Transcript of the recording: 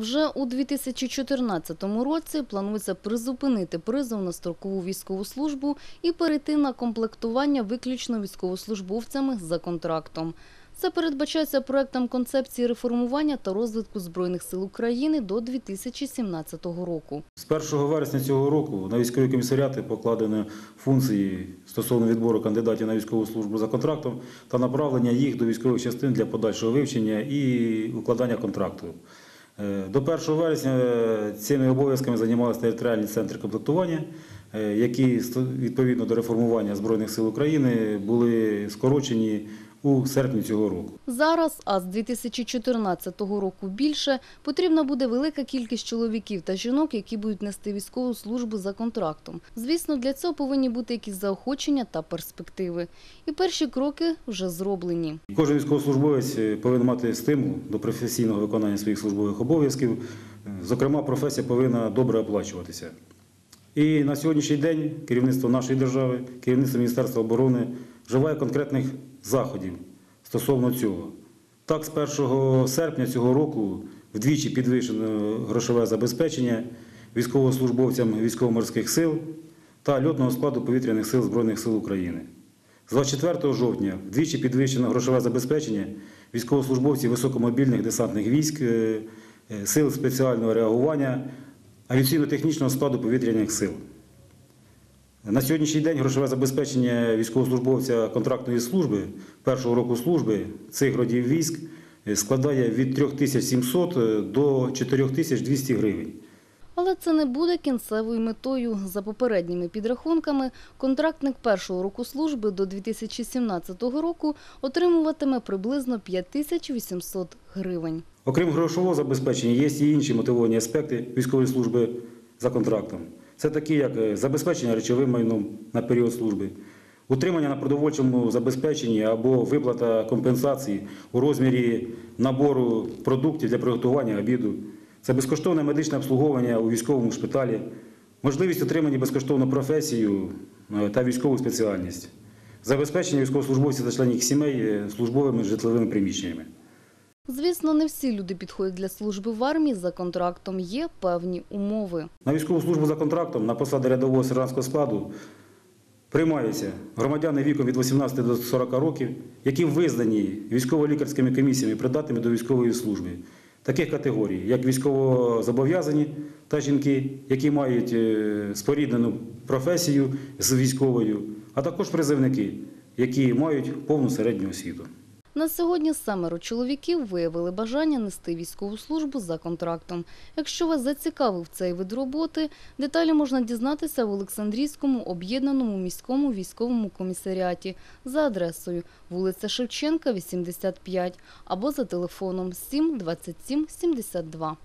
Вже у 2014 році планується призупинити призов на строкову військову службу і перейти на комплектування виключно військовослужбовцями за контрактом. Це передбачається проектом концепції реформування та розвитку Збройних сил України до 2017 року. З 1 вересня цього року на військові комісаріати покладені функції стосовно відбору кандидатів на військову службу за контрактом та направлення їх до військових частин для подальшого вивчення і укладання контракту. Е, До 1 вересня е, цими обов'язками займалися територіальні центри комплектування, е, які відповідно до реформування Збройних сил України були скорочені у серпні цього року. Зараз, а з 2014 року більше, потрібна буде велика кількість чоловіків та жінок, які будуть нести військову службу за контрактом. Звісно, для цього повинні бути якісь заохочення та перспективи. І перші кроки вже зроблені. Кожен військовослужбовець е, повинен мати стимул до професійного виконання своїх службових обов'язків. Е, Зокрема, професія повинна добре оплачуватися. І на сьогоднішній день керівництво нашої держави, керівництво Міністерства оборони вживає конкретних заходів стосовно цього. Так, з 1 серпня цього року вдвічі підвищено грошове забезпечення військовослужбовцям військово-морських сил та льотного складу повітряних сил Збройних сил України. З 24 жовтня вдвічі підвищено грошове забезпечення військовослужбовців високомобільних десантних військ, е, е, сил спеціального реагування, авіаційно-технічного складу повітряних сил. На сьогоднішній день грошове забезпечення військовослужбовця контрактної служби першого року служби цих родів військ е, складає від 3700 до 4200 гривень. Але це не буде кінцевою метою. За попередніми підрахунками, контрактник першого року служби до 2017 року отримуватиме приблизно 5800 гривень. Окрім грошового забезпечення, є і інші мотивовані аспекти військової служби за контрактом. Це такі, як е, забезпечення речовим майном на період служби, утримання на продовольчому забезпеченні або виплата компенсації у розмірі набору продуктів для приготування обіду, це безкоштовне медичне обслуговування у військовому шпиталі, можливість отримання безкоштовну професію е, та військову спеціальність, забезпечення військовослужбовців та членів сімей е, службовими житловими приміщеннями. Звісно, не всі люди підходять для служби в армії за контрактом. Є певні умови. На військову службу за контрактом на посади рядового сержантського складу приймаються громадяни віком від 18 до 40 років, які визнані військово-лікарськими комісіями придатними до військової служби. Таких категорій, як військовозобов'язані та жінки, які мають е, споріднену професію з військовою, а також призивники, які мають повну середню освіту. На сьогодні семеро чоловіків виявили бажання нести військову службу за контрактом. Якщо вас зацікавив цей вид роботи, деталі можна дізнатися в Олександрійському об'єднаному міському військовому комісаріаті за адресою вулиця Шевченка, 85 або за телефоном 7 27 72.